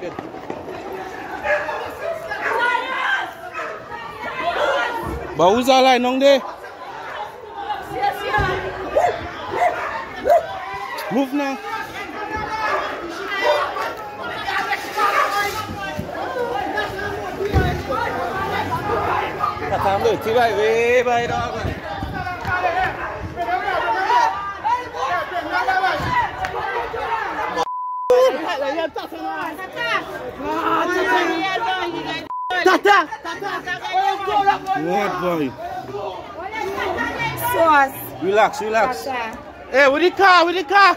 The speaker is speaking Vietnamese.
very. Bấu ra lại nông đi. Move nè thả tham được thứ bay về bay đó rồi. Tata! What boy? Sauce. Relax, relax. Tata. Hey, with the car, with the car.